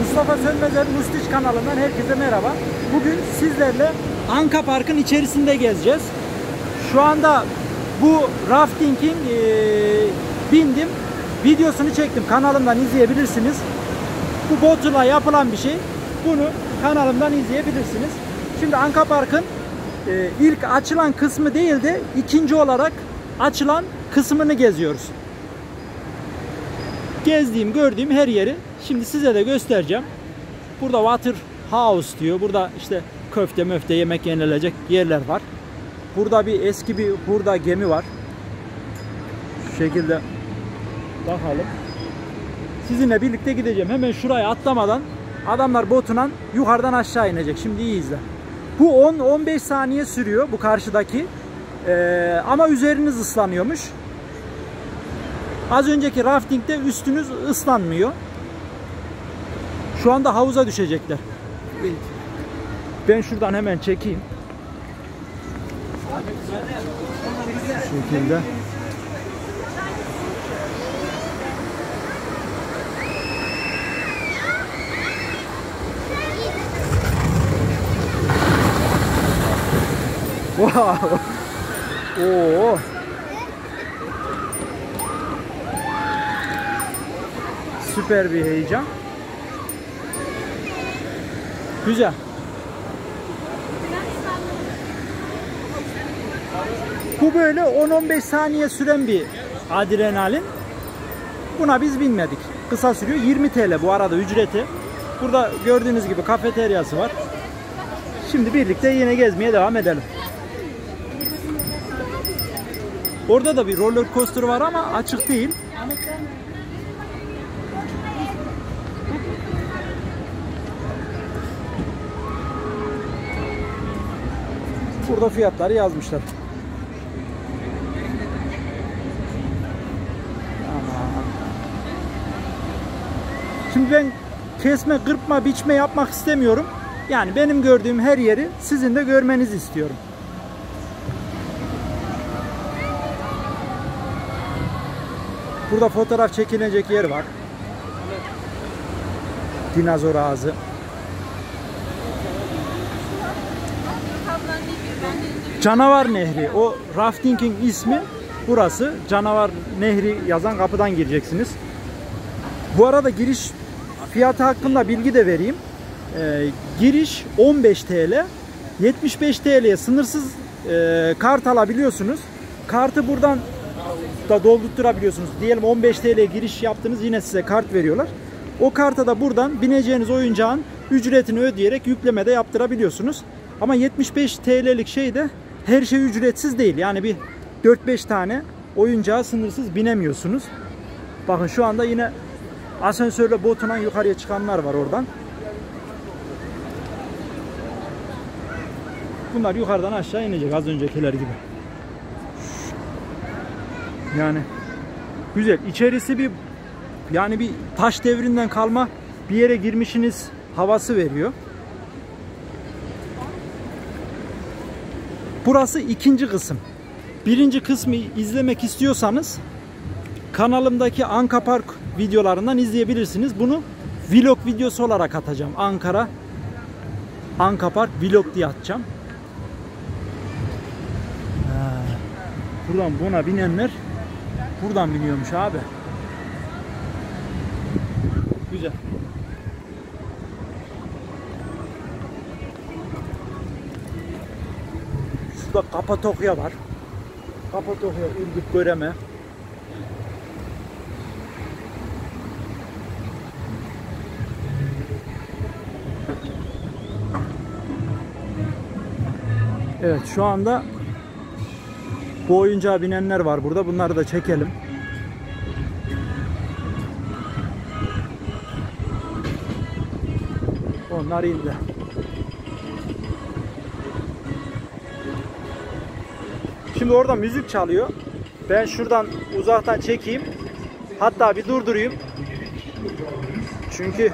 Mustafa Sönmezer Mustiç kanalından herkese merhaba. Bugün sizlerle Anka Park'ın içerisinde gezeceğiz. Şu anda bu raftingin e, bindim. Videosunu çektim. Kanalımdan izleyebilirsiniz. Bu botla yapılan bir şey. Bunu kanalımdan izleyebilirsiniz. Şimdi Anka Park'ın e, ilk açılan kısmı değil de ikinci olarak açılan kısmını geziyoruz. Gezdiğim, gördüğüm her yeri şimdi size de göstereceğim. Burada Water House diyor. Burada işte köfte möfte yemek yenilecek yerler var. Burada bir eski bir burada gemi var. Şu şekilde bakalım. Sizinle birlikte gideceğim. Hemen şuraya atlamadan adamlar botuna yukarıdan aşağı inecek. Şimdi iyi izle. Bu 10-15 saniye sürüyor bu karşıdaki. Ee, ama üzeriniz ıslanıyormuş. Az önceki raftingde üstünüz ıslanmıyor. Şu anda havuza düşecekler. Ben şuradan hemen çekeyim. Şu şekilde. Wow. Oo. Süper bir heyecan. Güzel. Bu böyle 10-15 saniye süren bir adrenalin. Buna biz binmedik. Kısa sürüyor. 20 TL bu arada ücreti. Burada gördüğünüz gibi kafeteryası var. Şimdi birlikte yine gezmeye devam edelim. Orada da bir roller coaster var ama açık değil. Burada fiyatları yazmışlar. Şimdi ben kesme, kırpma, biçme yapmak istemiyorum. Yani benim gördüğüm her yeri sizin de görmenizi istiyorum. Burada fotoğraf çekilecek yer var. Dinozor ağzı. Canavar Nehri. O raftingin ismi burası. Canavar Nehri yazan kapıdan gireceksiniz. Bu arada giriş fiyatı hakkında bilgi de vereyim. Ee, giriş 15 TL. 75 TL'ye sınırsız e, kart alabiliyorsunuz. Kartı buradan da doldurtturabiliyorsunuz. Diyelim 15 TL giriş yaptınız yine size kart veriyorlar. O karta da buradan bineceğiniz oyuncağın ücretini ödeyerek yükleme de yaptırabiliyorsunuz. Ama 75 TL'lik şey de her şey ücretsiz değil. Yani bir 4-5 tane oyuncağa sınırsız binemiyorsunuz. Bakın şu anda yine asansörle botuna yukarıya çıkanlar var oradan. Bunlar yukarıdan aşağı inecek az öncekiler gibi. Yani güzel. İçerisi bir yani bir taş devrinden kalma bir yere girmişsiniz havası veriyor. Burası ikinci kısım. Birinci kısmı izlemek istiyorsanız kanalımdaki Anka Park videolarından izleyebilirsiniz. Bunu vlog videosu olarak atacağım. Ankara Anka Park vlog diye atacağım. Buradan buna binenler buradan biniyormuş abi. Güzel. Şurada Kapadokya var. Kapadokya Ürgüp Göreme. Evet şu anda bu oyuncağa binenler var burada. Bunları da çekelim. Onlar indi. Şimdi orada müzik çalıyor. Ben şuradan uzaktan çekeyim. Hatta bir durdurayım. Çünkü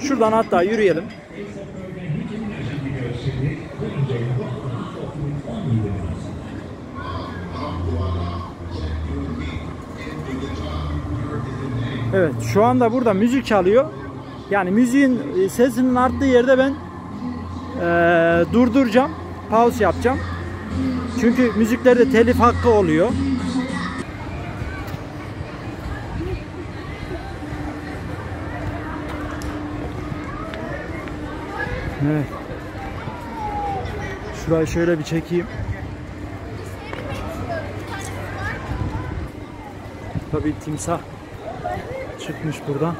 Şuradan hatta yürüyelim. Evet şu anda burada müzik çalıyor. Yani müziğin e, sesinin arttığı yerde ben eee, durduracağım. Pause yapacağım. Çünkü müziklerde telif hakkı oluyor. Evet. Şurayı şöyle bir çekeyim. Tabii timsah çıkmış buradan.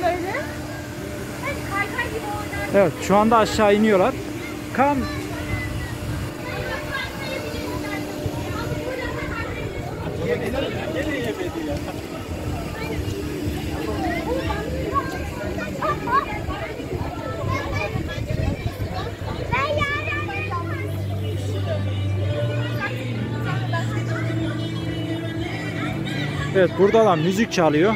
Falan böyle. Evet şu anda aşağı iniyorlar. Kan Evet burada da müzik çalıyor.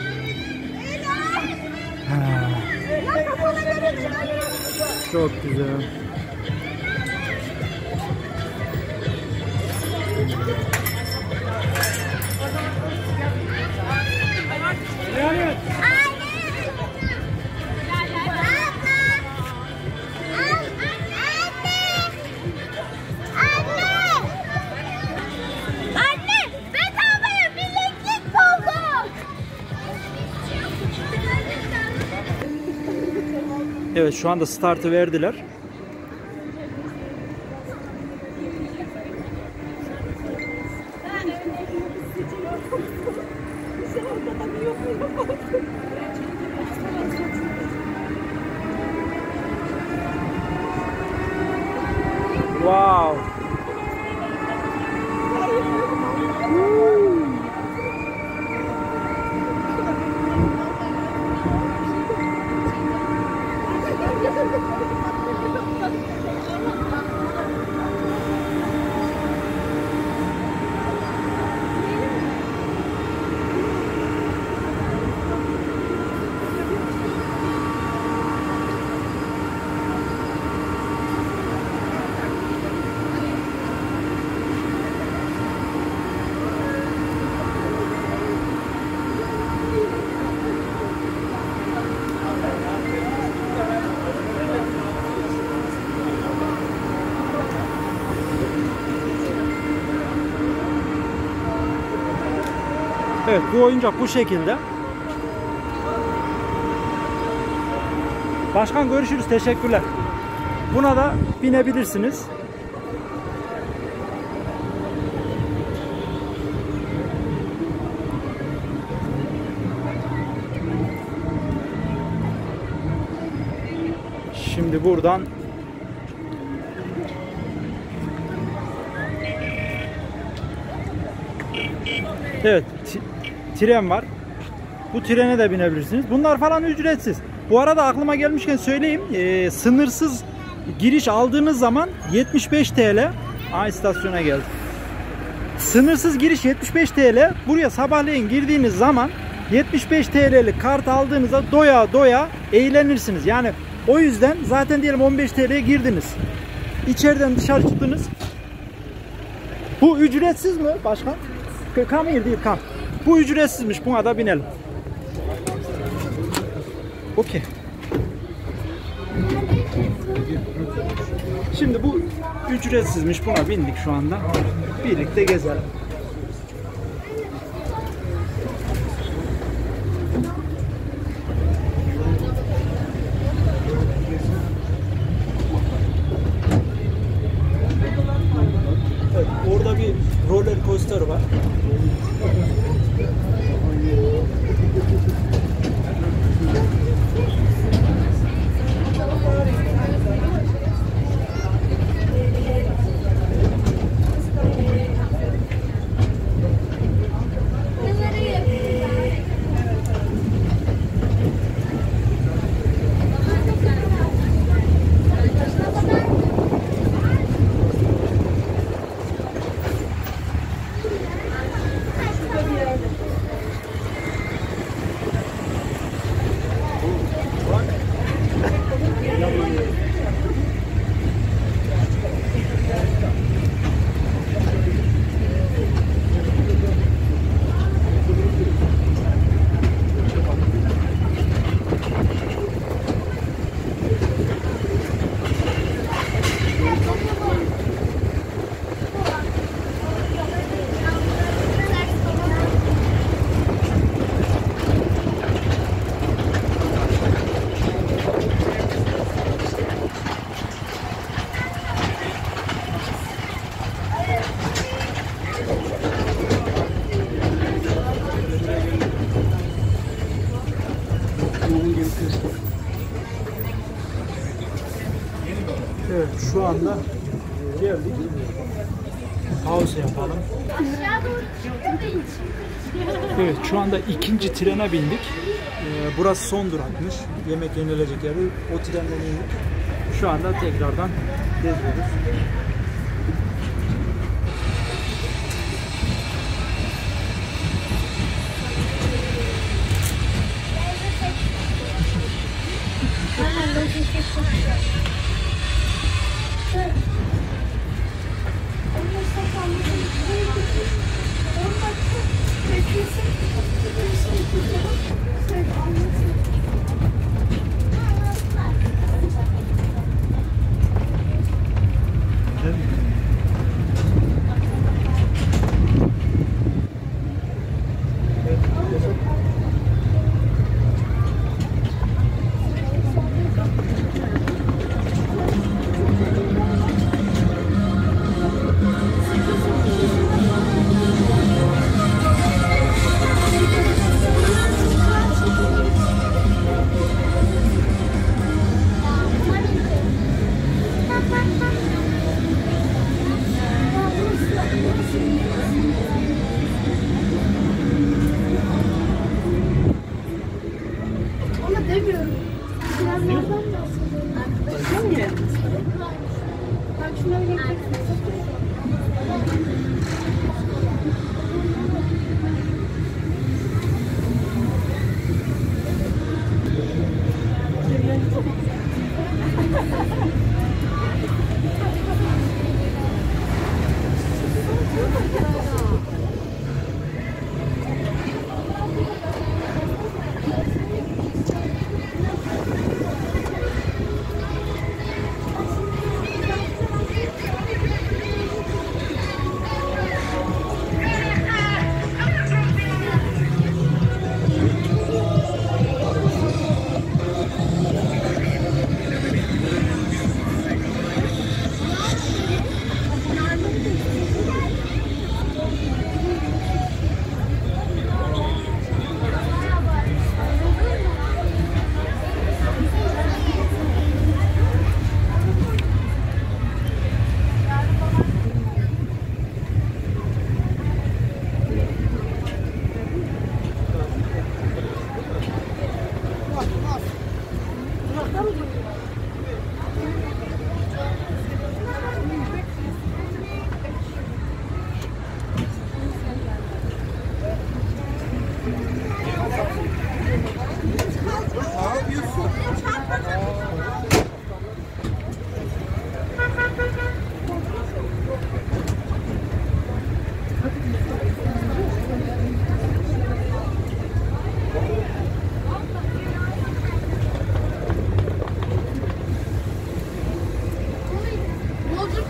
Çok güzel. Evet şu anda startı verdiler. Evet bu oyuncak bu şekilde. Başkan görüşürüz. Teşekkürler. Buna da binebilirsiniz. Şimdi buradan Evet, tren var. Bu trene de binebilirsiniz. Bunlar falan ücretsiz. Bu arada aklıma gelmişken söyleyeyim. Ee, sınırsız giriş aldığınız zaman 75 TL. Aa istasyona geldi. Sınırsız giriş 75 TL. Buraya sabahleyin girdiğiniz zaman 75 TL'lik kart aldığınızda doya doya eğlenirsiniz. Yani o yüzden zaten diyelim 15 TL'ye girdiniz. İçeriden dışarı çıktınız. Bu ücretsiz mi başkan? Come here değil come. Bu ücretsizmiş. Buna da binelim. Okey. Şimdi bu ücretsizmiş. Buna bindik şu anda. Birlikte gezelim. Evet, orada bir roller coaster var. Şu anda geldik. Pause yapalım. Evet şu anda ikinci trene bindik. Ee, burası son durakmış. Yemek yenilecek yer. O trenden indik. Şu anda tekrardan geziyoruz.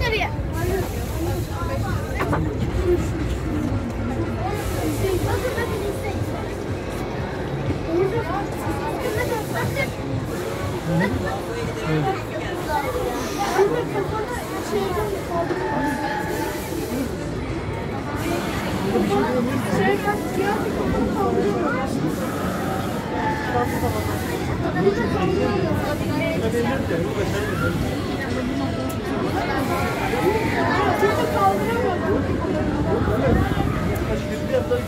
这里。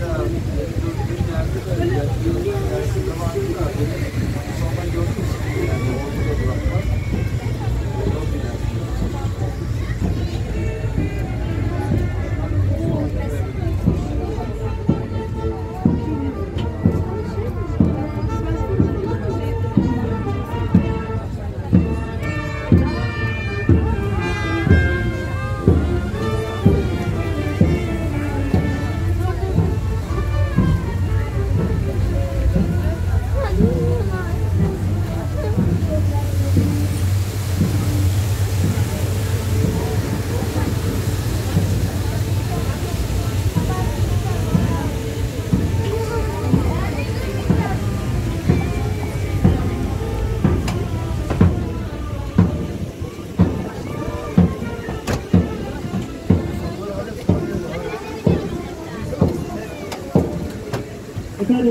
Yani, 4 günlerde de, yani, 4 günlerde de, yani, 4 günlerde de,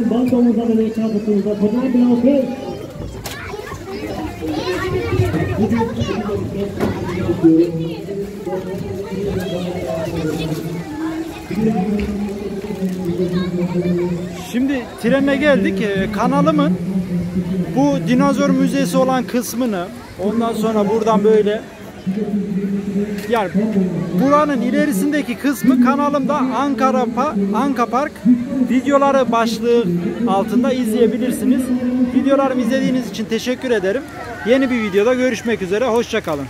Efendim balkonumuza ve inşaatımıza Pınar Bina 5. Şimdi trene geldik. Ee, kanalımın bu dinozor müzesi olan kısmını ondan sonra buradan böyle yani buranın ilerisindeki kısmı kanalımda Ankara Pa Anka Park videoları başlığı altında izleyebilirsiniz. Videolarımı izlediğiniz için teşekkür ederim. Yeni bir videoda görüşmek üzere. Hoşçakalın.